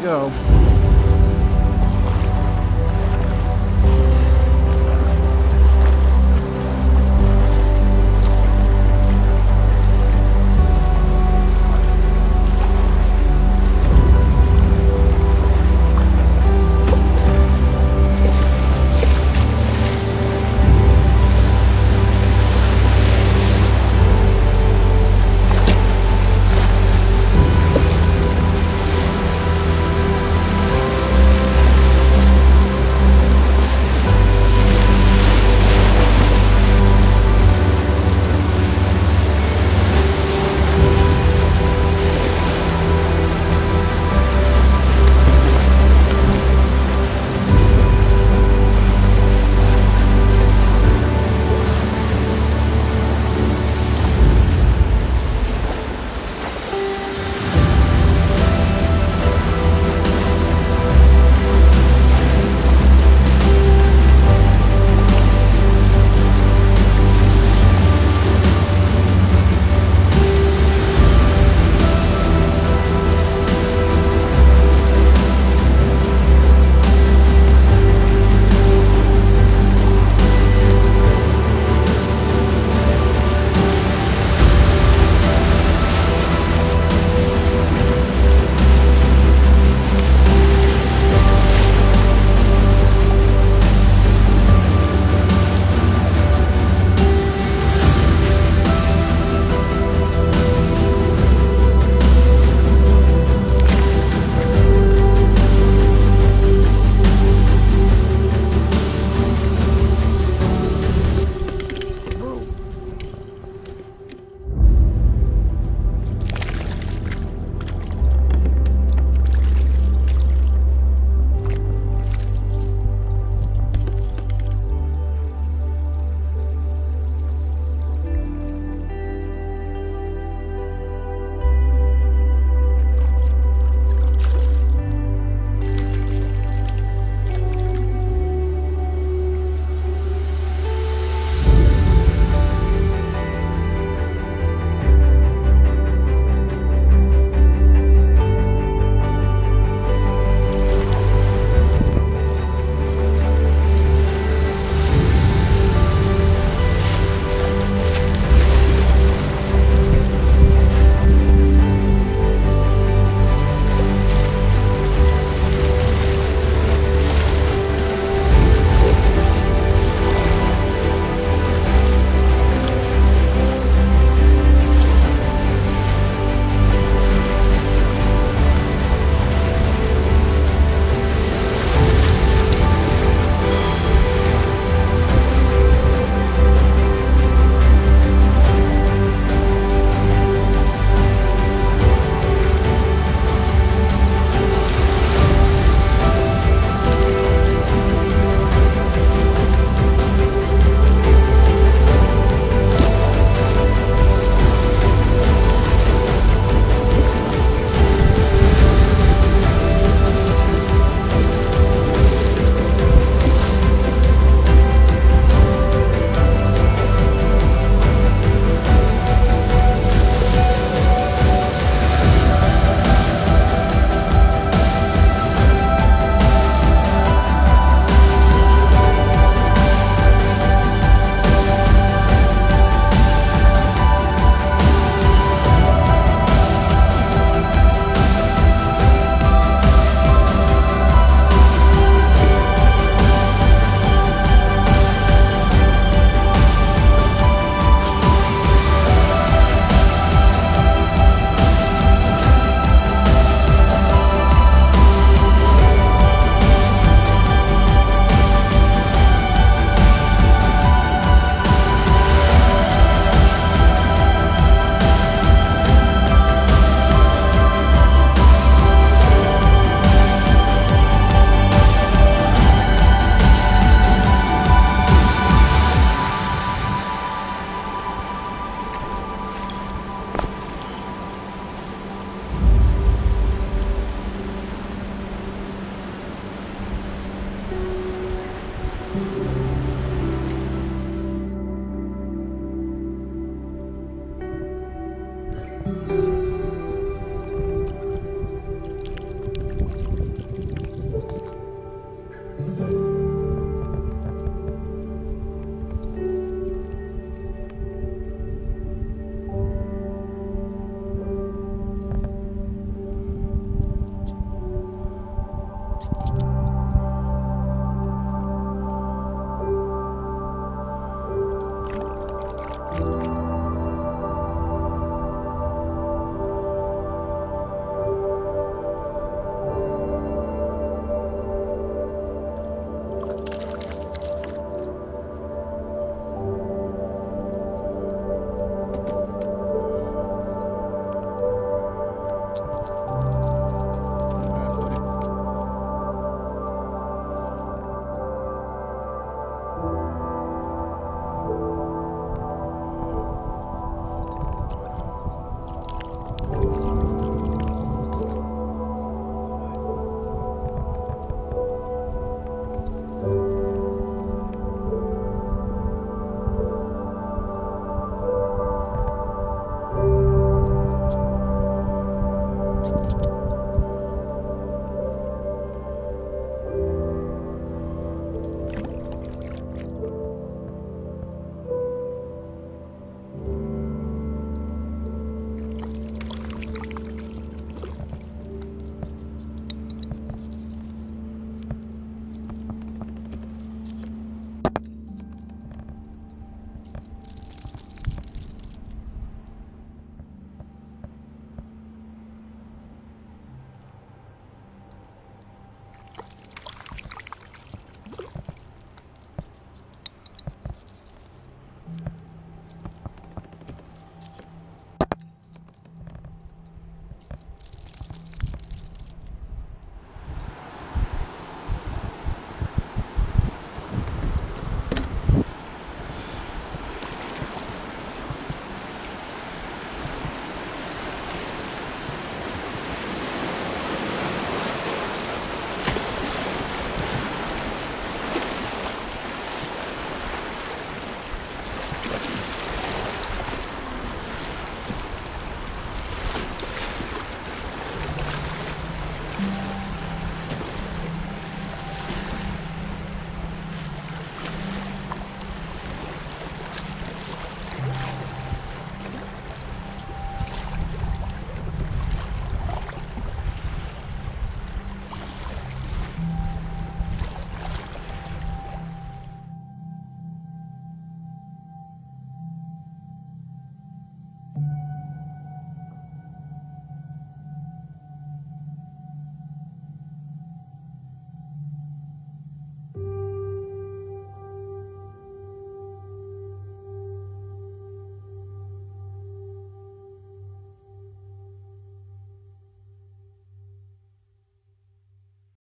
go.